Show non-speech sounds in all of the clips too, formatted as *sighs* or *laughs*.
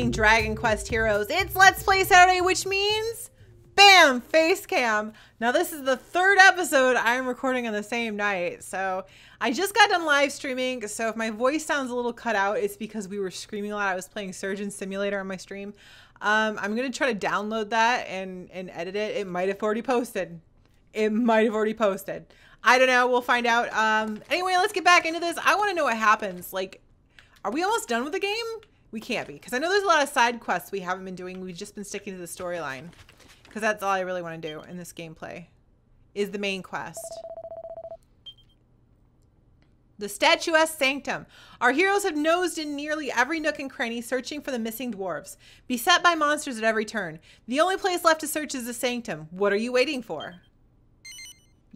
playing Dragon Quest Heroes. It's Let's Play Saturday, which means, bam, face cam. Now this is the third episode I'm recording on the same night, so I just got done live streaming, so if my voice sounds a little cut out, it's because we were screaming a lot. I was playing Surgeon Simulator on my stream. Um, I'm gonna try to download that and, and edit it. It might have already posted. It might have already posted. I don't know. We'll find out. Um, anyway, let's get back into this. I want to know what happens. Like, are we almost done with the game? We can't be because I know there's a lot of side quests we haven't been doing. We've just been sticking to the storyline because that's all I really want to do in this gameplay is the main quest. The statuesque sanctum. Our heroes have nosed in nearly every nook and cranny searching for the missing dwarves, beset by monsters at every turn. The only place left to search is the sanctum. What are you waiting for?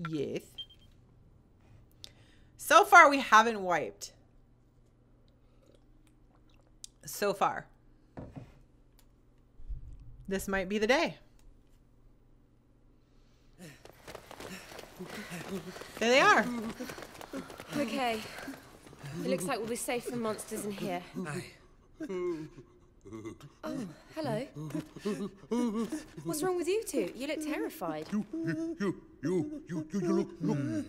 Yes. So far, we haven't wiped. So far. This might be the day. There they are. Okay. It looks like we'll be safe from monsters in here. Oh, hello. What's wrong with you two? You look terrified. You, you, you, you, you look, look.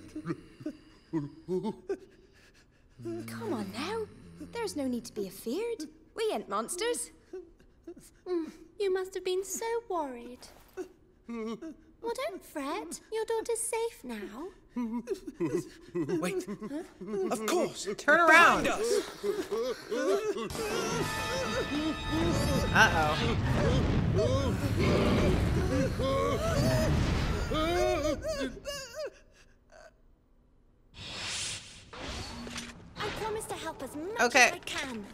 Come on now. There's no need to be afeared. We ain't monsters. You must have been so worried. Well, don't fret. Your daughter's safe now. Wait. Of course. Turn around. Us. Uh-oh. I promise to help as much Okay. as I can.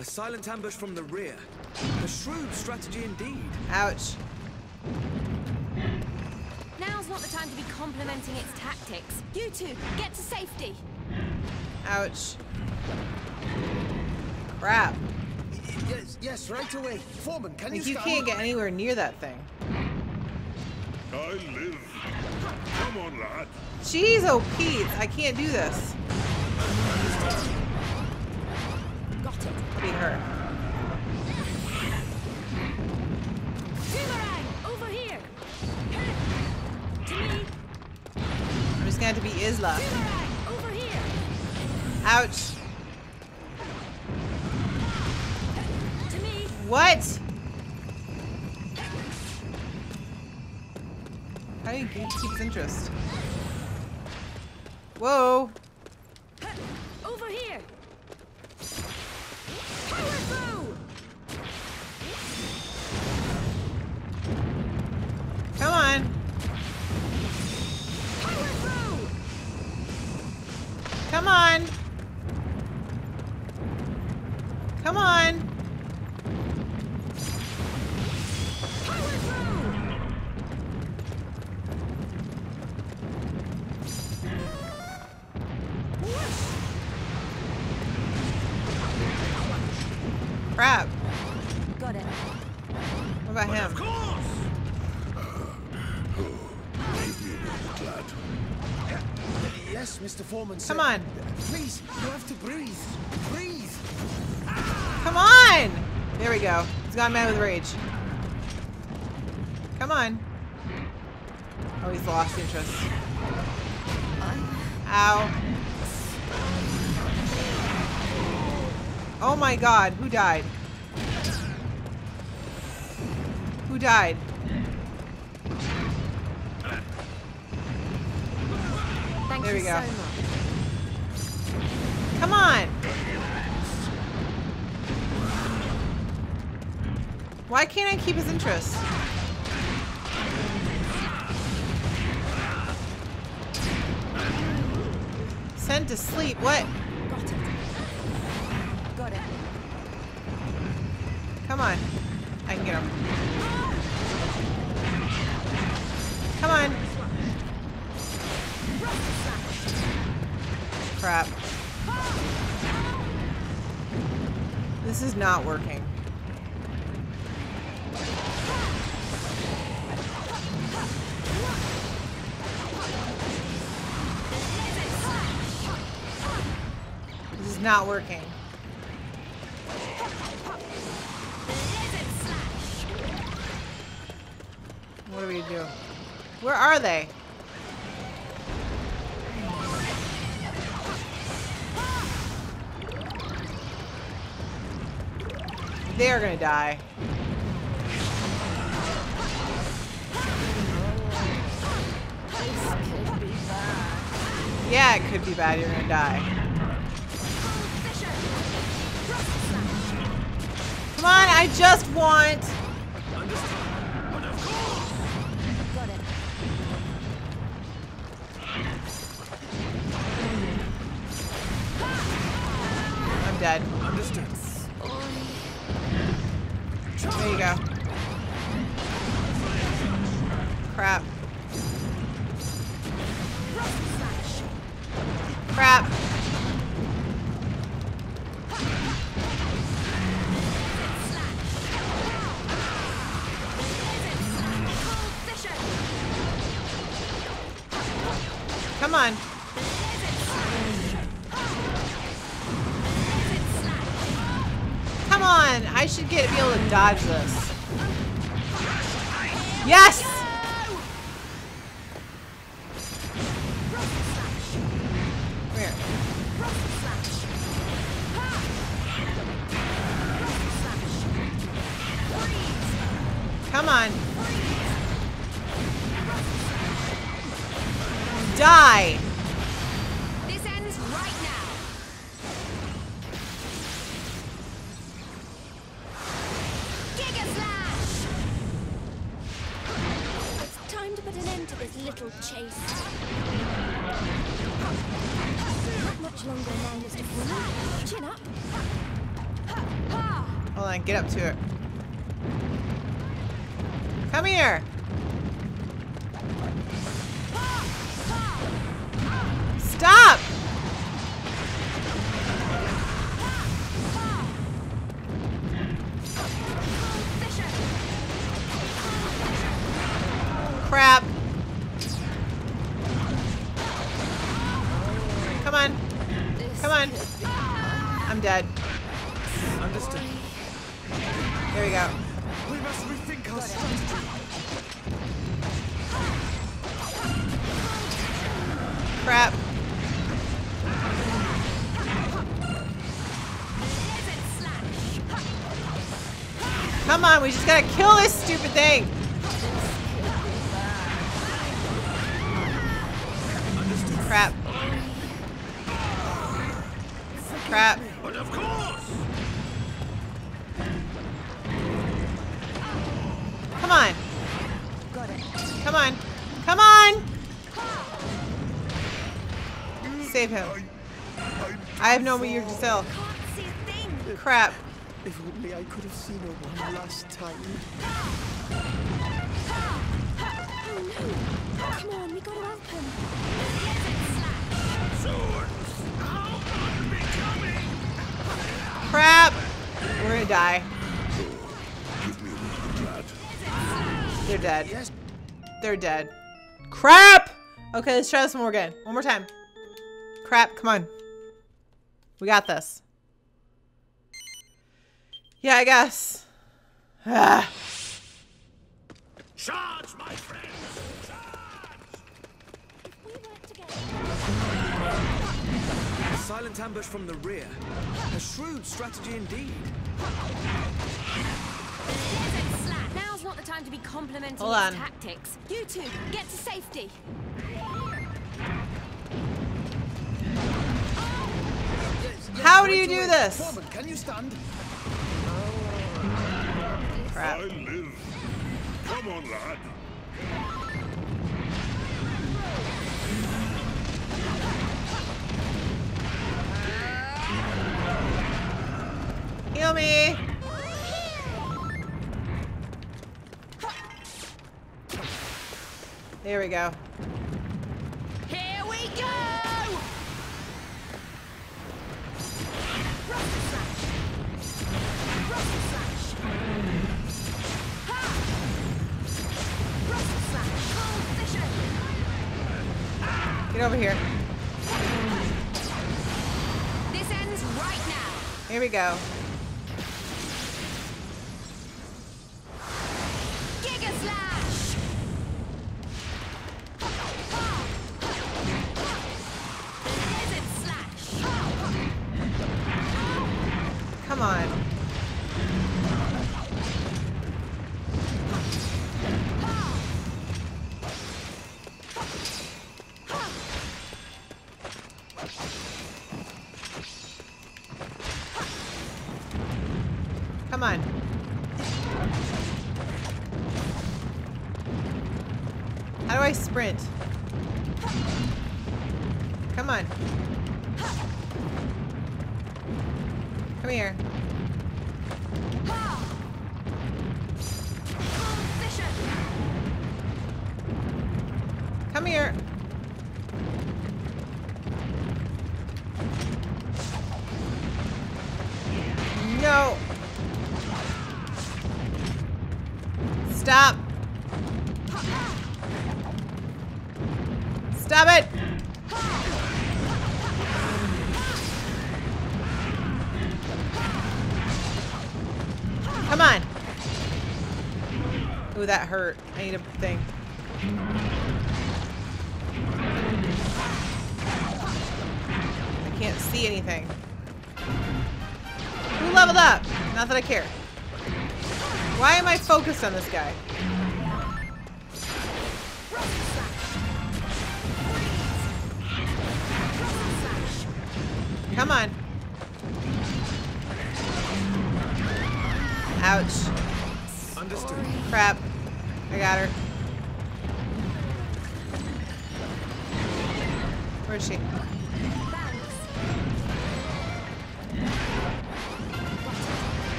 A silent ambush from the rear. A shrewd strategy indeed. Ouch. Now's not the time to be complimenting its tactics. You two, get to safety. Ouch. Crap. Yes, yes, right away. Foreman, can Like you you can't get anywhere near that thing. I live. Come on, lad. Jeez, oh Pete, I can't do this. Be her. Over here. To me. I'm just gonna have to be Isla. Over here. Ouch. To me. What? How do you keep interest? Whoa. He's gone mad with rage. Come on. Oh, he's lost interest. Ow. Oh my god, who died? Who died? Thank There we go. so Why can't I keep his interest? Sent to sleep. What? Got it. Got it. Come on. I can get him. Come on. Crap. This is not working. not working. What do we do? Where are they? They're gonna die. Yeah, it could be bad. You're gonna die. Come on, I just want. I'm dead. Understood. There you go. Crap. Crap. On. Come on. I should get be able to dodge this. Yes! Understood. There we go. We must rethink our strategy. Crap. Come on, we just gotta kill this stupid thing. Crap. Crap. Save him. I have no meter still. Can't see a thing. Crap. If only I could have seen her one last time. Come on, we gotta help him. Crap. We're gonna die. Give me a minute, lad. They're dead. Yes. They're dead. Crap! Okay, let's try this one more again. One more time. Crap, come on. We got this. Yeah, I guess. Ah. *sighs* Charge, my friends! We together. A silent ambush from the rear. A shrewd strategy indeed. Now's not the time to be complimenting Hold on. tactics. You two, get to safety. How do you do this? Foreman, can you stand? Crap. Come on, lad. Heal me. There we go. Get over here. This ends right now. Here we go. Do I sprint? Come on. Come here. Come here. No. Stop. Stop it. Come on. Ooh, that hurt. I need a thing. I can't see anything. Who leveled up? Not that I care. Why am I focused on this guy? Come on. Ouch. Understood. Crap.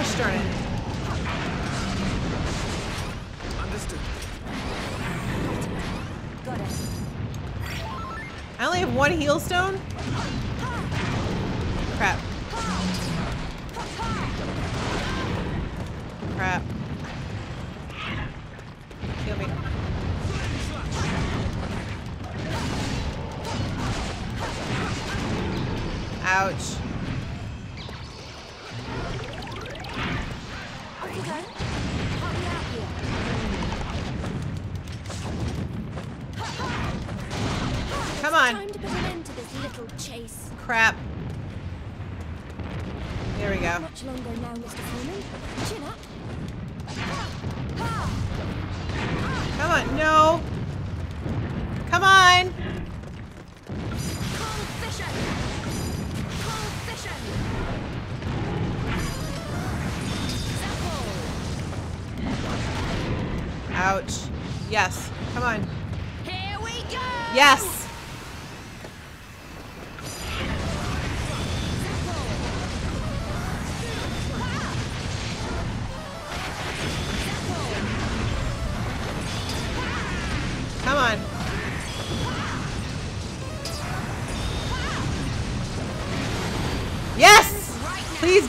Gosh darn it. Understood. I only have one heal stone?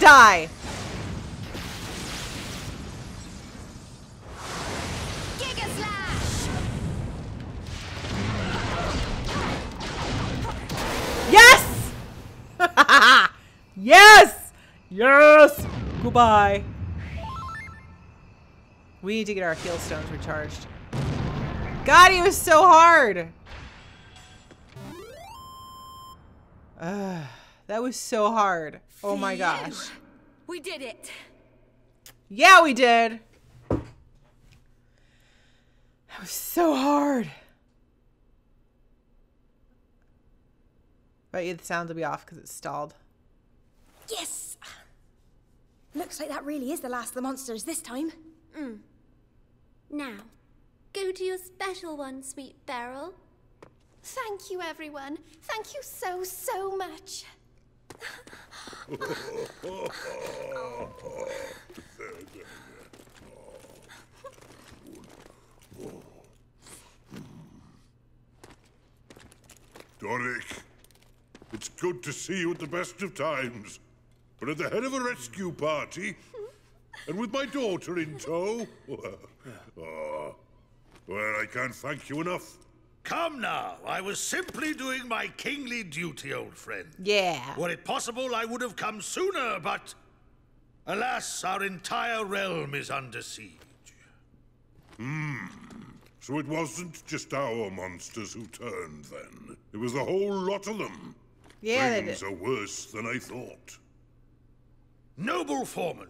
Die. Yes! *laughs* yes! Yes! Goodbye. We need to get our heal stones recharged. God, he was so hard. Ugh, *sighs* *sighs* that was so hard. Oh my gosh. We did it! Yeah, we did. That was so hard. But yeah, the sound will be off because it's stalled. Yes! Looks like that really is the last of the monsters this time. Mm. Now, go to your special one, sweet Beryl. Thank you, everyone. Thank you so, so much. Doric, it's good to see you at the best of times. But at the head of a rescue party, and with my daughter in tow. oh, *laughs* well, I can't thank you enough. Come now, I was simply doing my kingly duty, old friend. Yeah. Were it possible, I would have come sooner, but Alas, our entire realm is under siege. Hmm. So it wasn't just our monsters who turned then. It was the whole lot of them. Yeah, they Things did. are worse than I thought. Noble Foreman,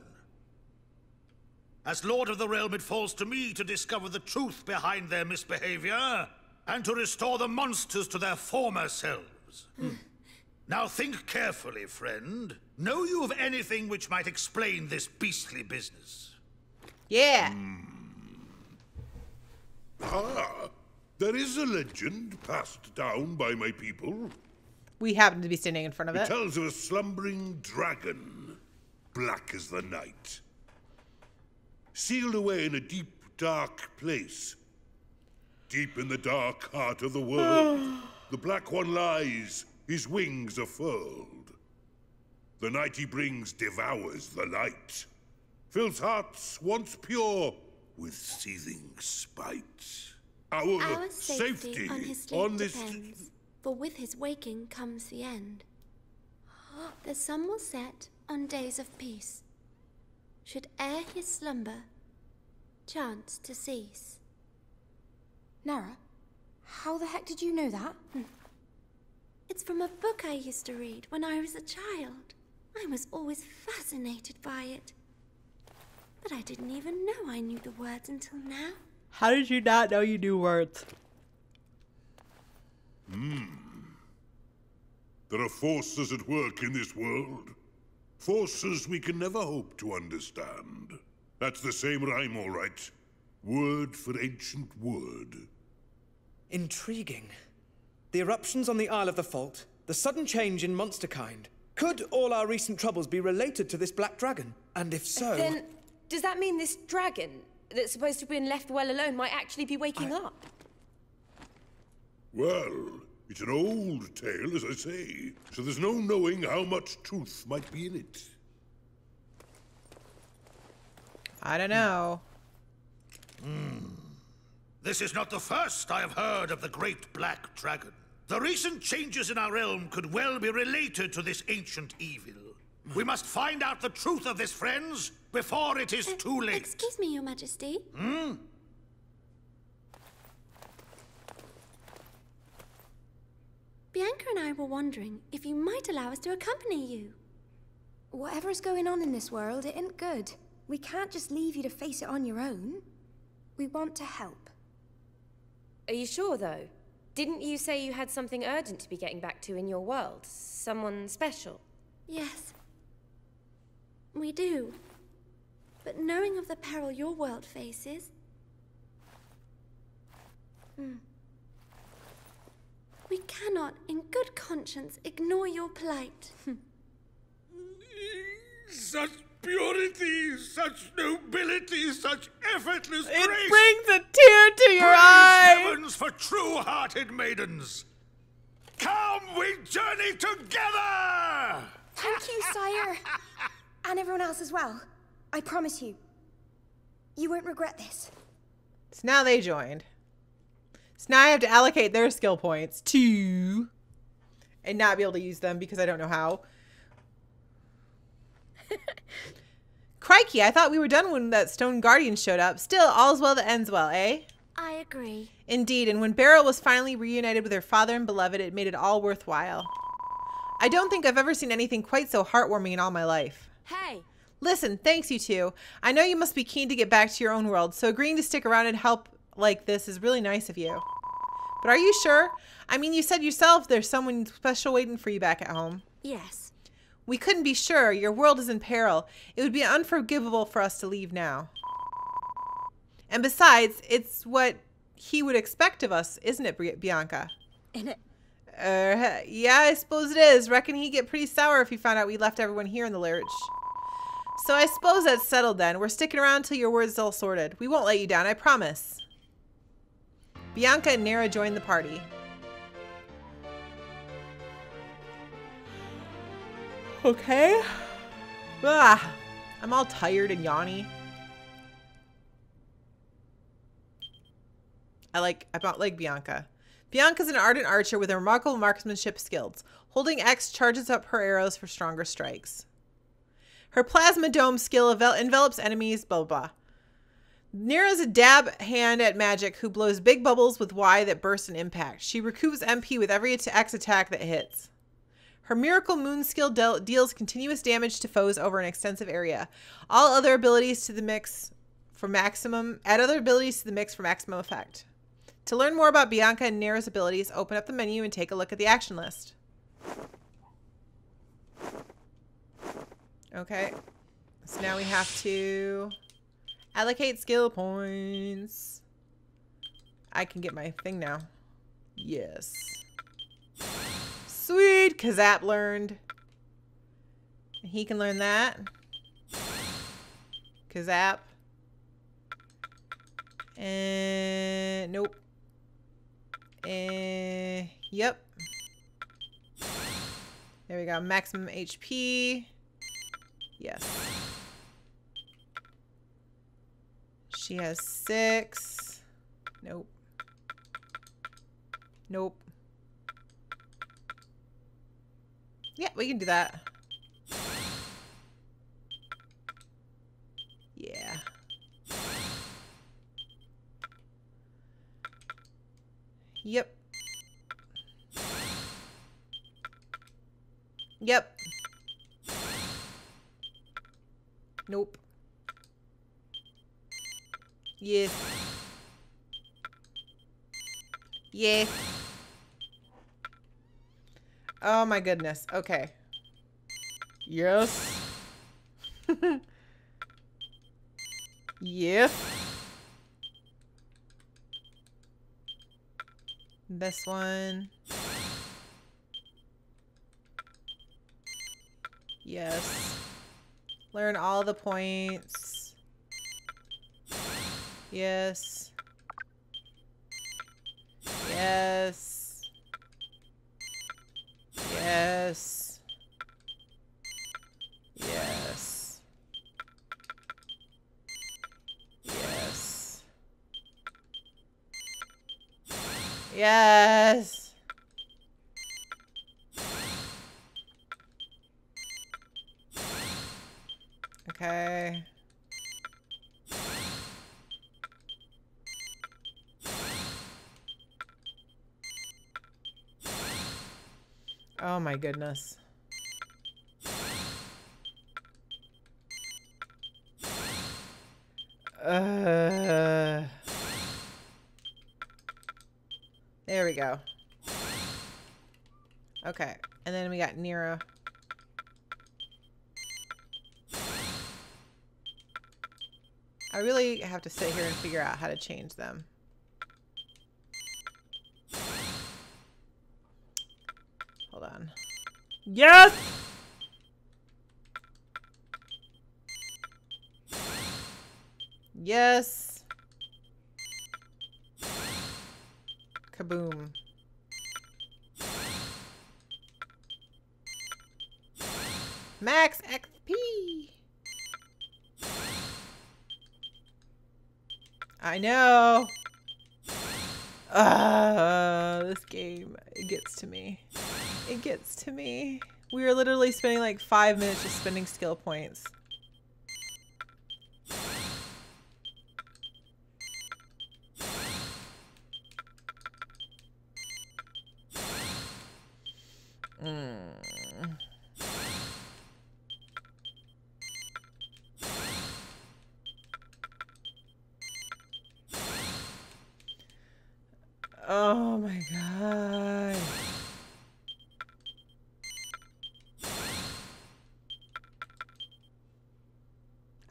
as Lord of the Realm, it falls to me to discover the truth behind their misbehavior and to restore the monsters to their former selves. now think carefully, friend. Know you of anything which might explain this beastly business? Yeah. Ah, there is a legend passed down by my people. We happen to be standing in front of It it. tells of a slumbering dragon, black as the night. Sealed away in a deep, dark place. Deep in the dark heart of the world, *sighs* the Black One lies, his wings are furled. The night he brings devours the light, fills hearts once pure with seething spite. Our, Our safety, on his sleep on this depends, for with his waking comes the end. *gasps* The sun will set on days of peace, should ere his slumber chance to cease. Nera, how the heck did you know that? It's from a book I used to read when I was a child. I was always fascinated by it. But I didn't even know I knew the words until now. How did you not know you knew words? Hmm. There are forces at work in this world. Forces we can never hope to understand. That's the same rhyme, all right. Word for ancient word. Intriguing. The eruptions on the Isle of the Fault, the sudden change in monster kind. Could all our recent troubles be related to this black dragon? And if so. Then, does that mean this dragon that's supposed to have been left well alone might actually be waking up? Well, it's an old tale, as I say, so there's no knowing how much truth might be in it. I don't know. This is not the first I have heard of the great black dragon. The recent changes in our realm could well be related to this ancient evil. We must find out the truth of this, friends, before it is too late. Excuse me, Your Majesty. Hmm? Bianca and I were wondering if you might allow us to accompany you. Whatever's going on in this world, it ain't good. We can't just leave you to face it on your own. We want to help. Are you sure, though? Didn't you say you had something urgent to be getting back to in your world? Someone special? Yes. We do. But knowing of the peril your world faces. Hmm. We cannot, in good conscience, ignore your plight. *laughs* Such purity, such nobility, such effortless It grace. brings a tear to your Praise eye. heavens for true-hearted maidens. Come, we journey together. Thank you, sire. and everyone else as well. I promise you. You won't regret this. So now they joined. So now I have to allocate their skill points to and not be able to use them because I don't know how. *laughs* Crikey, I thought we were done when that stone guardian showed up. Still, all's well that ends well, eh? I agree. Indeed, and when Beryl was finally reunited with her father and beloved, it made it all worthwhile. I don't think I've ever seen anything quite so heartwarming in all my life. Hey! Listen, thanks you two. I know you must be keen to get back to your own world, so agreeing to stick around and help like this is really nice of you. But are you sure? I mean, you said yourself there's someone special waiting for you back at home. Yes. We couldn't be sure. Your world is in peril. It would be unforgivable for us to leave now. And besides, it's what he would expect of us, isn't it, Bri- Bianca? In it. Uh, yeah, I suppose it is. Reckon he'd get pretty sour if he found out we left everyone here in the lurch. So I suppose that's settled then. We're sticking around till your word's all sorted. We won't let you down, I promise. Bianca and Nera join the party. Okay. Ah, I'm all tired and yawny. I like I about like Bianca. Bianca's an ardent archer with remarkable marksmanship skills. Holding X charges up her arrows for stronger strikes. Her plasma dome skill envel- envelops enemies, blah, blah, blah. Nera's a dab hand at magic who blows big bubbles with Y that burst in impact. She recoups MP with every X attack that hits. Her Miracle Moon skill del- deals continuous damage to foes over an extensive area. All other abilities to the mix for maximum, add other abilities to the mix for maximum effect. To learn more about Bianca and Nera's abilities, open up the menu and take a look at the action list. Okay. So now we have to allocate skill points. I can get my thing now. Yes. Sweet, Kazap learned. He can learn that. Kazap. And nope. And yep. There we go. Maximum HP. Yes. She has six. Nope. Nope. Yeah, we can do that. Yeah. Yep. Yep. Nope. Yeah. Yeah. Oh my goodness. Okay. Yes. yes. This one. Yes. Learn all the points. Yes. Yes. Yes. Yes. Yes. Yes. Okay. Oh my goodness. Uh, there we go. Okay. And then we got Nero. I really have to sit here and figure out how to change them. Hold on. Yes! Yes. Kaboom. Max XP. I know. Uh, this game, gets to me. It gets to me. We were literally spending like five minutes just spending skill points. Mm. Oh my god.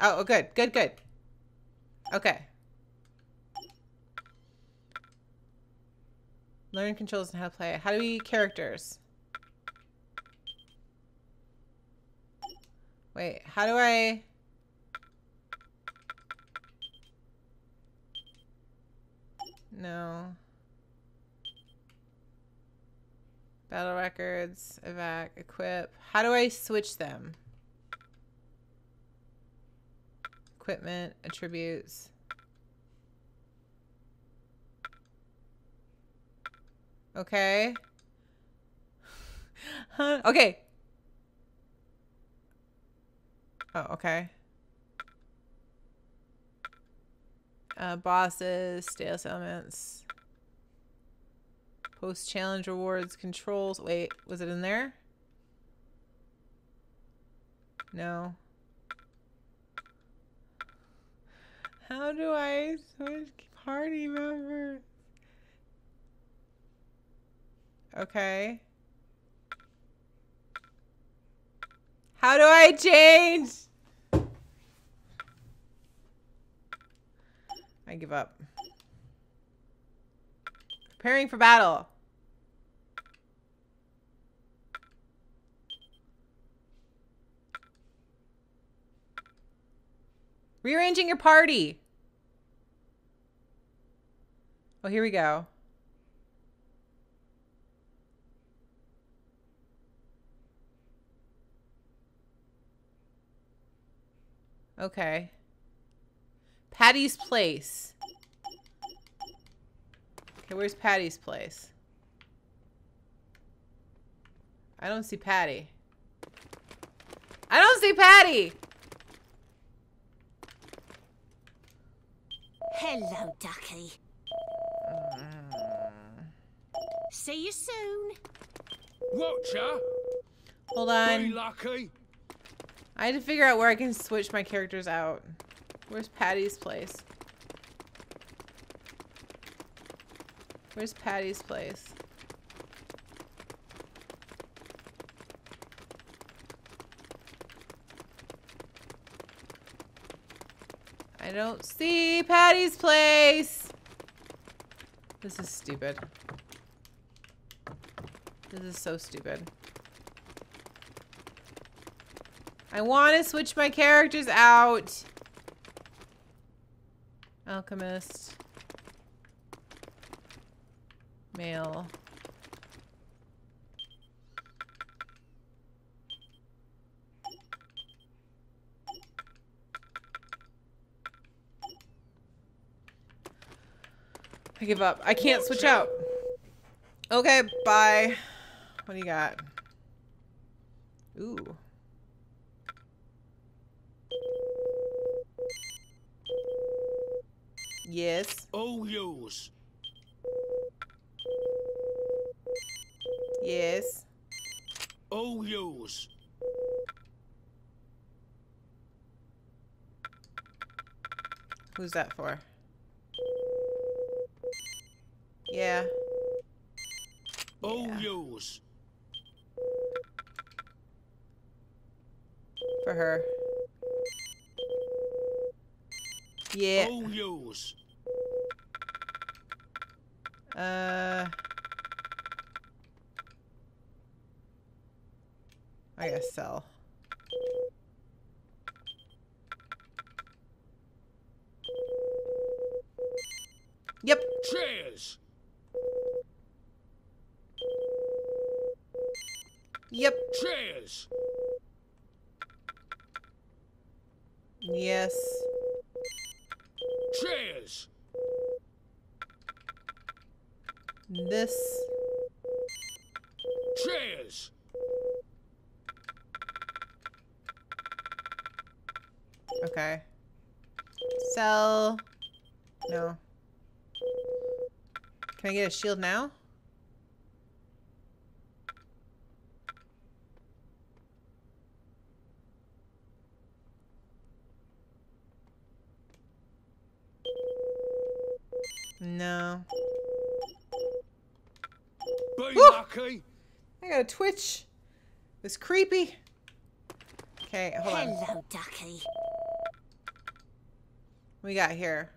Oh, good, good, good. Okay. Learn controls and how to play. How do we characters? Wait, how do I... No. Battle records, evac, equip. How do I switch them? Equipment, attributes. Okay. *laughs* Huh? Okay. Oh, okay. Uh, bosses, status elements, post challenge rewards, controls. Wait, was it in there? No. How do I switch party members? Okay. How do I change? I give up. Preparing for battle. Rearranging your party. Oh, here we go. Okay. Patty's place. Okay, where's Patty's place? I don't see Patty. I don't see Patty! Hello, Ducky. See you soon. Watcher? Hold on. lucky. I had to figure out where I can switch my characters out. Where's Patty's place? Where's Patty's place? I don't see Patty's place. This is stupid. This is so stupid. I want to switch my characters out. Alchemist. Male. I give up. I can't switch out. Okay, bye. What do you got? Ooh. Yes. All yours. Yes. All oh, yours. Who's that for? Yeah. All Yeah. yours. For her. Yeah. All yours. Uh. I guess sell. Yep. Cheers. Yep. Cheers. Yes. Cheers. This. Cheers. Okay. Sell. No. Can I get a shield now? No. Be Woo! lucky. I got a twitch. It's creepy. Okay, hold on. Hello, Ducky. We got here?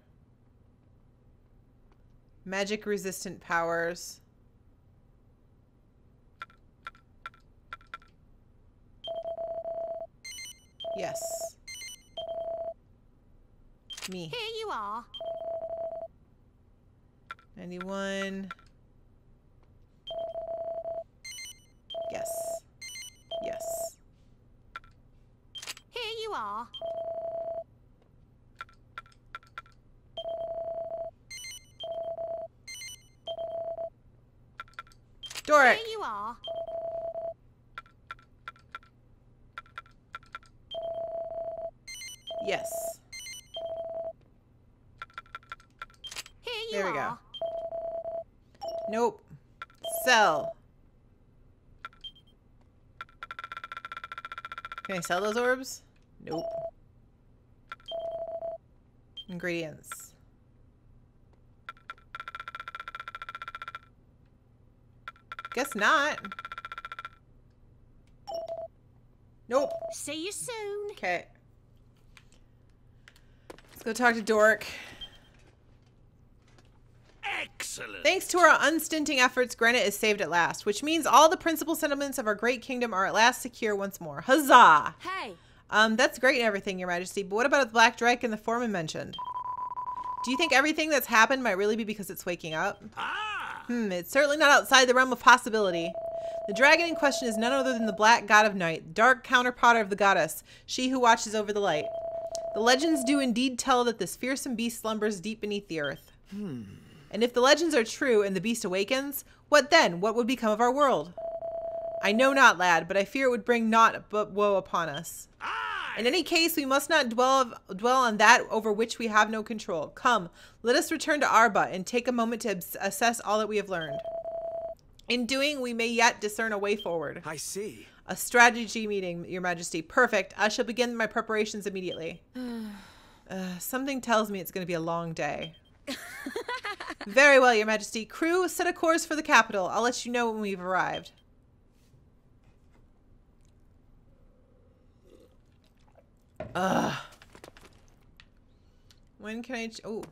Magic resistant powers. Yes. Me. Here you are. 91. Yes. Yes. Here you are. Doric. Here you are. Yes. Here you There we go. are. Nope. Sell. Can I sell those orbs? Nope. Ingredients. Guess not. Nope. See you soon. Okay. Let's go talk to Dork. Excellent. Thanks to our unstinting efforts, Granite is saved at last, which means all the principal settlements of our great kingdom are at last secure once more. Huzzah! Hey, Um, that's great and everything, Your Majesty, but what about the Black Drake and the foreman mentioned? Do you think everything that's happened might really be because it's waking up? Ah! Hmm, it's certainly not outside the realm of possibility. The dragon in question is none other than the Black God of Night, dark counterpart of the goddess, she who watches over the light. The legends do indeed tell that this fearsome beast slumbers deep beneath the earth. And if the legends are true and the beast awakens, what then? What would become of our world? I know not, lad, but I fear it would bring naught but woe upon us. In any case, we must not dwell dwell on that over which we have no control. Come, let us return to Arba and take a moment to assess all that we have learned. In doing, we may yet discern a way forward. I see. A strategy meeting, Your Majesty. Perfect. I shall begin my preparations immediately. *sighs* uh, something tells me it's going to be a long day. *laughs* Very well, Your Majesty. Crew, set a course for the capital. I'll let you know when we've arrived. Ugh. When can I? Ch- oh.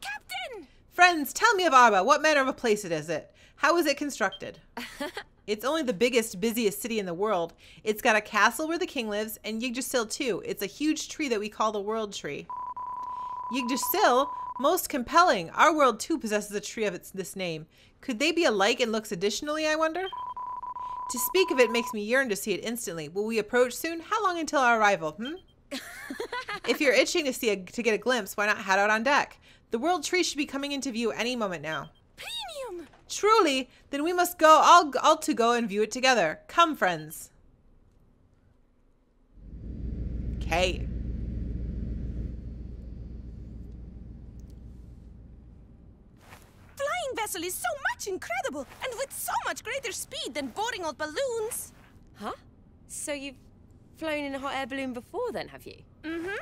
Captain! Friends, tell me of Arba. What manner of a place it is it? How is it constructed? *laughs* it's only the biggest, busiest city in the world. It's got a castle where the king lives, and Yggdrasil too. It's a huge tree that we call the World Tree. Yggdrasil, most compelling. Our world too possesses a tree of its this name. Could they be alike in looks additionally, I wonder? To speak of it makes me yearn to see it instantly. Will we approach soon? How long until our arrival? Hmm? *laughs* if you're itching to see a, to get a glimpse, why not head out on deck? The world tree should be coming into view any moment now. Premium! Truly, then we must go all all to go and view it together. Come, friends. Okay. Flying vessel is so much incredible, and with so much greater speed than boring old balloons. huh? So you've flown in a hot air balloon before then, have you? Mm-hmm.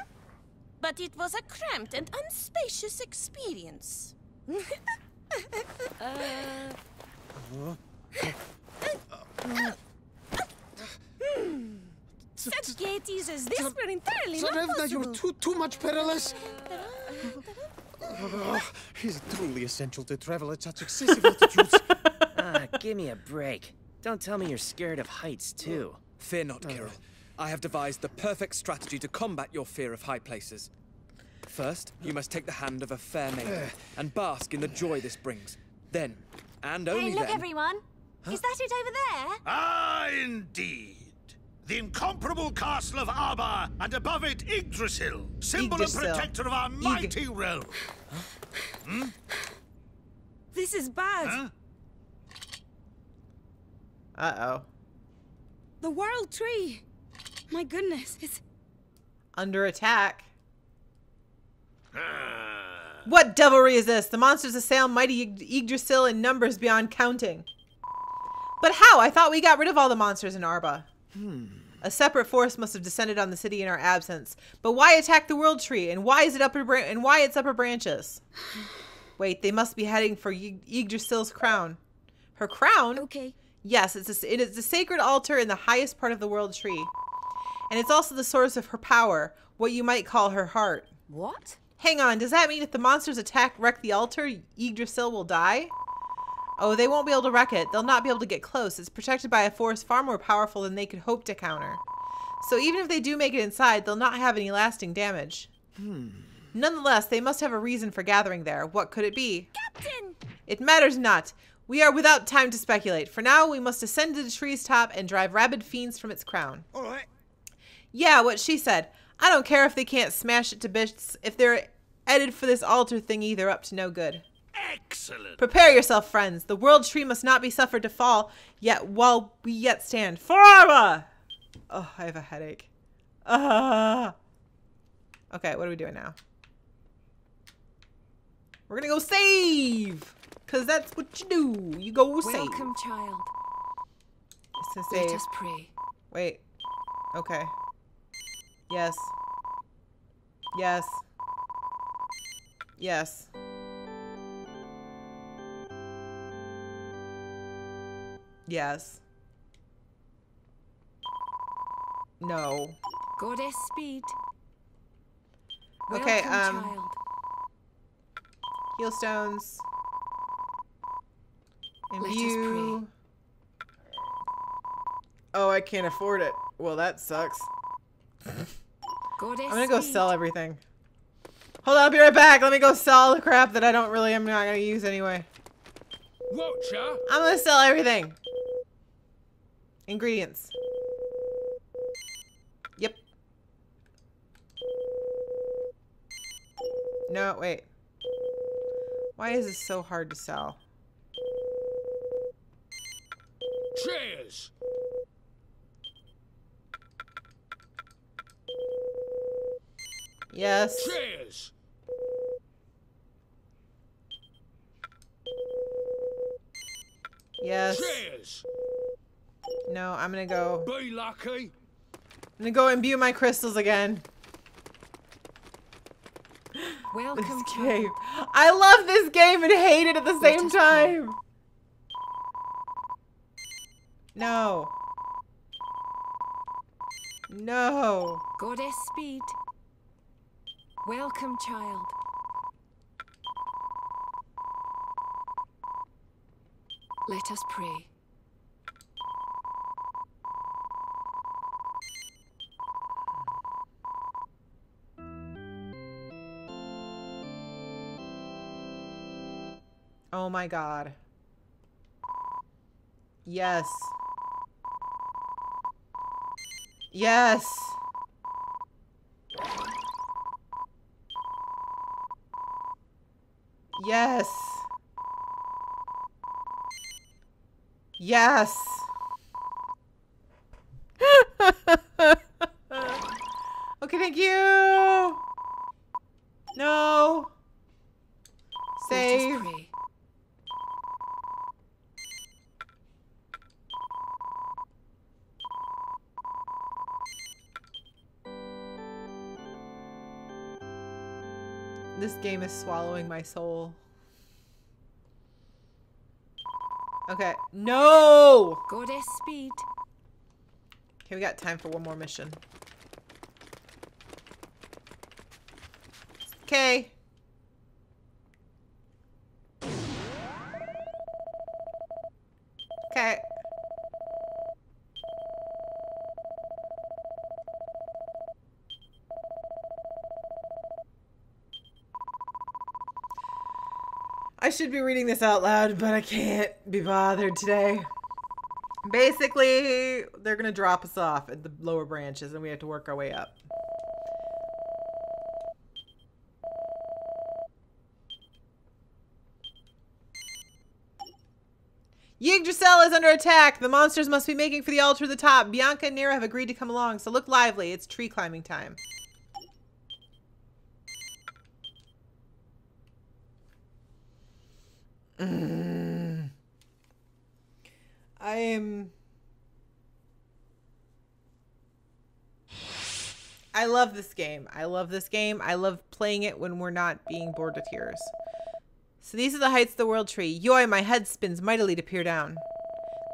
But it was a cramped and unspacious experience. Uh, *laughs* Such gaieties as this were entirely not Tsarevna, you're too, too much perilous. *laughs* Ugh, Is it truly essential to travel at such excessive altitudes? *laughs* Ah, give me a break. Don't tell me you're scared of heights, too. Fear not, Kirill. I have devised the perfect strategy to combat your fear of high places. First, you must take the hand of a fair maiden and bask in the joy this brings. Then, and only then... Hey, look, then, everyone. Is that it over there? Ah, indeed. The incomparable castle of Arba, and above it Yggdrasil, symbol Yggdrasil. and protector of our mighty realm. This is bad. Huh? Uh oh. The world tree. My goodness, it's Under attack. Ah. What devilry is this? The monsters assail mighty Yg- Yggdrasil in numbers beyond counting. But how? I thought we got rid of all the monsters in Arba. A separate force must have descended on the city in our absence. But why attack the world tree? And why is it upper bran- and why its upper branches? *sighs* Wait, they must be heading for Ygg- Yggdrasil's crown. Her crown? okay. Yes, it's a, it is the sacred altar in the highest part of the world tree. And it's also the source of her power, what you might call her heart. what? Hang on, does that mean if the monsters attack wreck the altar, Yggdrasil will die? Oh, they won't be able to wreck it. They'll not be able to get close. It's protected by a force far more powerful than they could hope to counter. So even if they do make it inside, they'll not have any lasting damage. Hmm. Nonetheless, they must have a reason for gathering there. What could it be? Captain! It matters not. We are without time to speculate. For now, we must ascend to the tree's top and drive rabid fiends from its crown. All right. Yeah, what she said. I don't care if they can't smash it to bits. If they're headed for this altar thingy, they're up to no good. Excellent. Prepare yourself, friends. The world tree must not be suffered to fall, yet while we yet stand. For Arba! Oh, I have a headache. Uh, okay, what are we doing now? We're gonna go save! Because that's what you do. You go save. Welcome, child. It's to Let save. us pray. Wait. Okay. Yes. Yes. Yes. Yes. No. Goddess speed. Okay, Welcome, um, child. Heal stones. Let us Imbue. Oh, I can't afford it. Well, that sucks. Goddess I'm gonna go speed. sell everything. Hold on, I'll be right back. Let me go sell all the crap that I don't really, I'm not gonna use anyway. Watcher. I'm gonna sell everything. Ingredients. Yep. No, wait. Why is this so hard to sell? Cheers. Yes. Cheers. Yes. Cheers. No, I'm gonna go. Be lucky. I'm gonna go imbue my crystals again. Welcome, This child. game. I love this game and hate it at the same time. No. No. Goddess speed. Welcome, child. Let us pray. Oh my god. Yes. Yes. Yes. Yes. Is swallowing my soul. Okay. No! Goddess speed. Okay, we got time for one more mission. Okay. Okay. I should be reading this out loud, but I can't be bothered today. Basically, they're gonna drop us off at the lower branches and we have to work our way up. Yggdrasil is under attack. The monsters must be making for the altar at the top. Bianca and Nera have agreed to come along, so look lively. It's tree climbing time. Mm. I am. I love this game. I love this game. I love playing it when we're not being bored to tears. So these are the heights of the world tree. Yoi, my head spins mightily to peer down.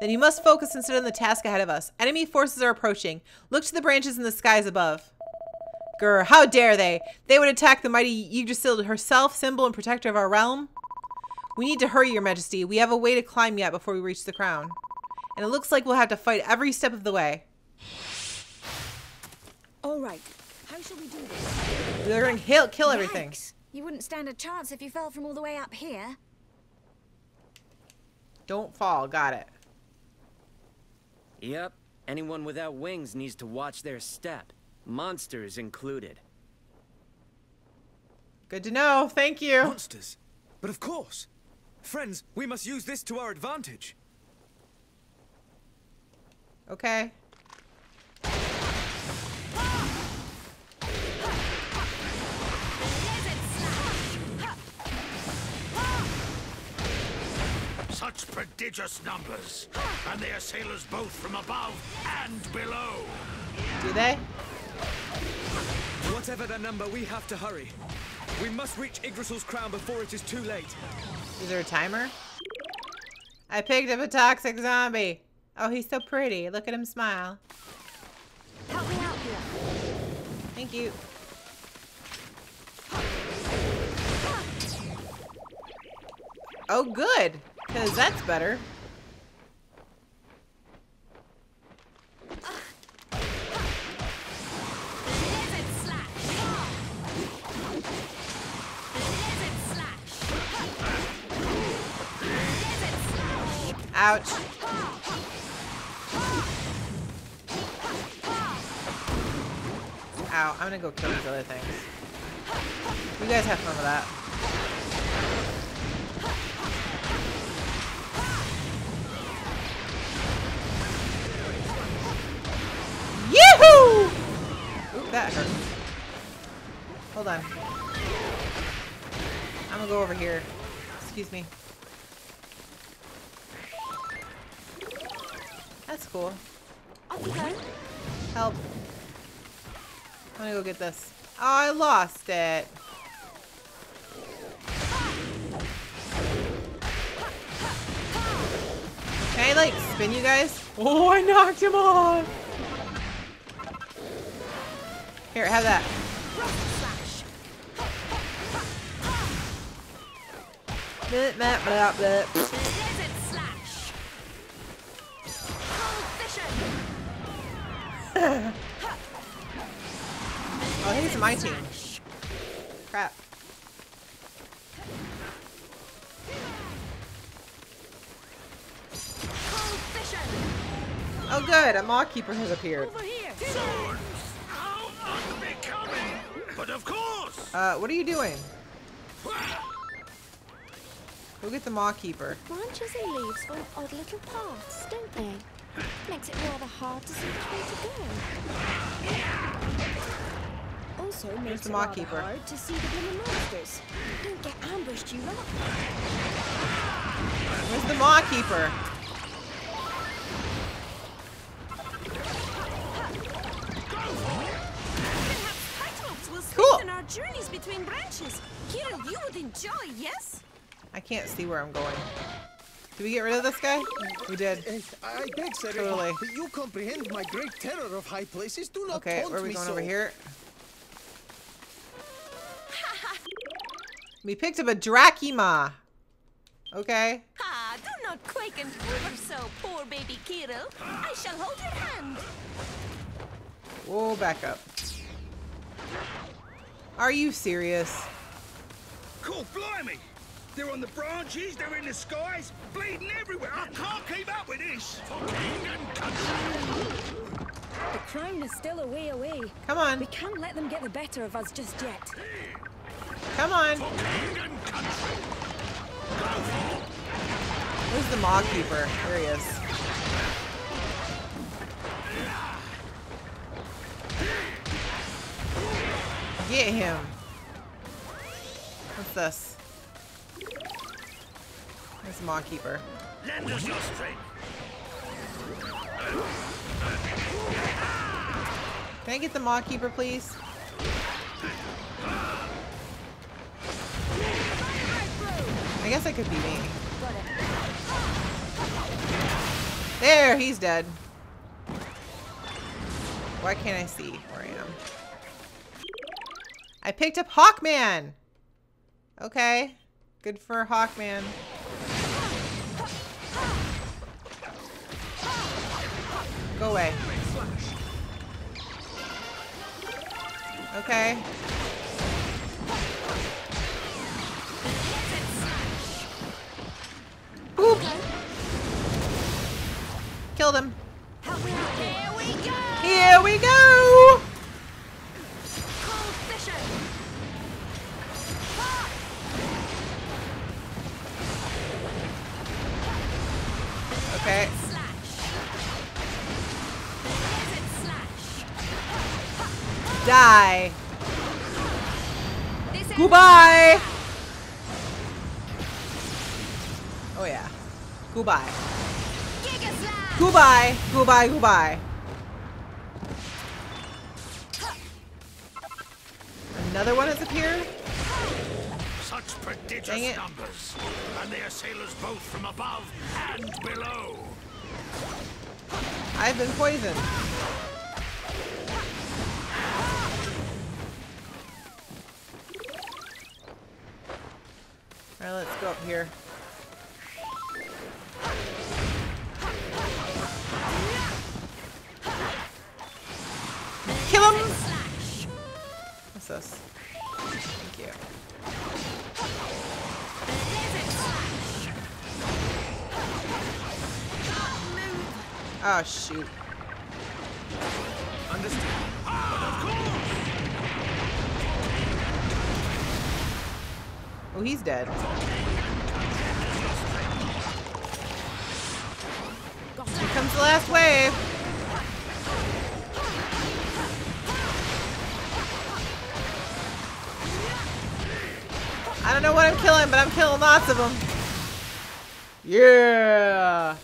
Then you must focus instead on the task ahead of us. Enemy forces are approaching. Look to the branches in the skies above. Grr, how dare they? They would attack the mighty Yggdrasil herself, symbol and protector of our realm. We need to hurry, your majesty. We have a way to climb yet before we reach the crown. And it looks like we'll have to fight every step of the way. All right. How shall we do this? They're gonna kill, kill everything. Yikes. You wouldn't stand a chance if you fell from all the way up here. Don't fall. Got it. Yep. Anyone without wings needs to watch their step. Monsters included. Good to know. Thank you. Monsters? But of course. Friends, we must use this to our advantage. Okay. Such prodigious numbers, and they assail us both from above and below. Do they? Whatever the number, we have to hurry. We must reach Yggdrasil's crown before it is too late. Is there a timer? I picked up a toxic zombie. Oh, he's so pretty. Look at him smile. Help me out here. Thank you. Oh, good. Because that's better. Ouch. Ow, I'm gonna go kill these other things. You guys have fun with that. Yoo-hoo! Ooh, that hurt. Hold on. I'm gonna go over here. Excuse me. That's cool. Go. Help. I'm gonna go get this. Oh, I lost it. Can I like spin you guys? Oh, I knocked him off. Here, have that. Blah, blah, blah, blah. Oh, I think it's my team. Crap. Oh, good. A Maw Keeper has appeared. Over here. Swords! How unbecoming! But of course! Uh, what are you doing? Go get the Maw Keeper. Branches and leaves form odd little paths, don't they? Makes it rather hard to see which way to go. Also Here's makes the it rather Keeper. hard to see the blooming monsters. Don't get ambushed, you lot. Where's the Maw Keeper? Perhaps Pythons will Cool. our journeys between branches. Kira, you would enjoy, yes? I can't see where I'm going. Did we get rid of this guy? We did. I beg, sir, Totally. you comprehend my great terror of high places. Do not Okay, taunt where are we me going so. over here? *laughs* We picked up a Drachima. Okay. Ah, do not quake and quiver so, poor baby Kirill. I shall hold your hand. Whoa, back up. Are you serious? Cool, blimey! They're on the branches, they're in the skies, bleeding everywhere. I can't keep up with this. The crown is still a way away. Come on. We can't let them get the better of us just yet. Come on. Where's the Maw Keeper? There he is. Get him. What's this? There's the Maw Keeper. Lend us your strength. Can I get the Maw Keeper, please? I guess it could be me. There, he's dead. Why can't I see where I am? I picked up Hawkman! Okay. Good for Hawkman. Go away. Okay. Boop. Killed him. Here we go! Here we go! Goodbye. Goodbye. Goodbye. Goodbye. Goodbye. Another one has appeared. Such prodigious numbers, and they assail us both from above and below. I've been poisoned. Alright, let's go up here. Oh, shoot. Oh, he's dead. Here comes the last wave. I don't know what I'm killing, but I'm killing lots of them. Yeah.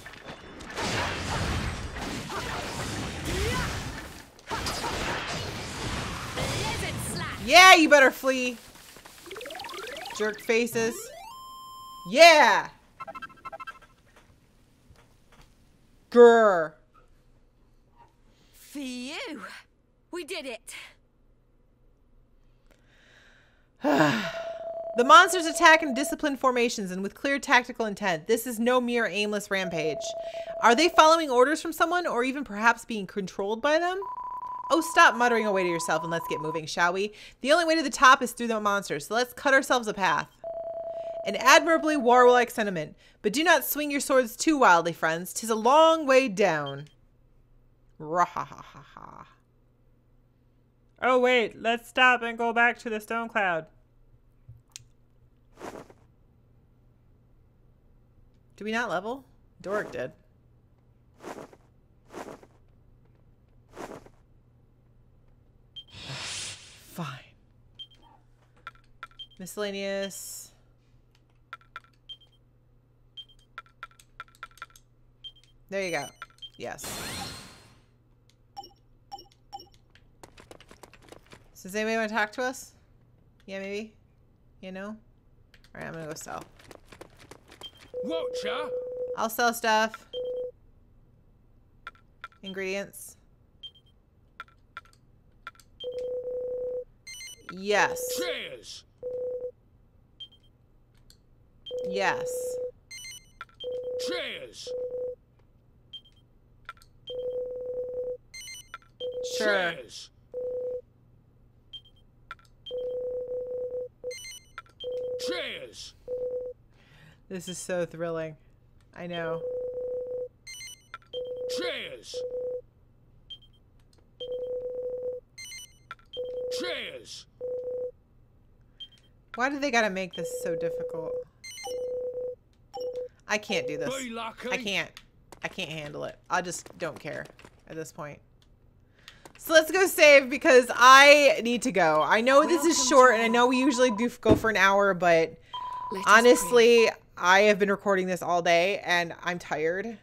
Yeah, you better flee. Jerk faces. Yeah. Grr. Phew! We did it! *sighs* The monsters attack in disciplined formations and with clear tactical intent. This is no mere aimless rampage. Are they following orders from someone or even perhaps being controlled by them? Oh, stop muttering away to yourself and let's get moving, shall we? The only way to the top is through the monsters, so let's cut ourselves a path. An admirably warlike sentiment, but do not swing your swords too wildly, friends. Tis a long way down. Rahahaha. Oh, wait, let's stop and go back to the stone cloud. Do we not level? Doric did. Fine. Miscellaneous. There you go. Yes. So does anybody want to talk to us? Yeah, maybe? You know? Alright, I'm gonna go sell. Watcher! I'll sell stuff. Ingredients. Yes. Cheers! Yes. Cheers! Sure. Cheers! Cheers! This is so thrilling. I know. Cheers! Cheers! Why do they gotta make this so difficult? I can't do this. I can't. I can't handle it. I just don't care at this point. So let's go save because I need to go. I know this is short and I know we usually do go for an hour, but honestly, I have been recording this all day and I'm tired.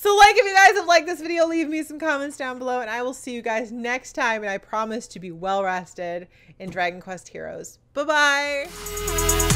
So like if you guys have liked this video, leave me some comments down below and I will see you guys next time and I promise to be well rested in Dragon Quest Heroes. Bye-bye.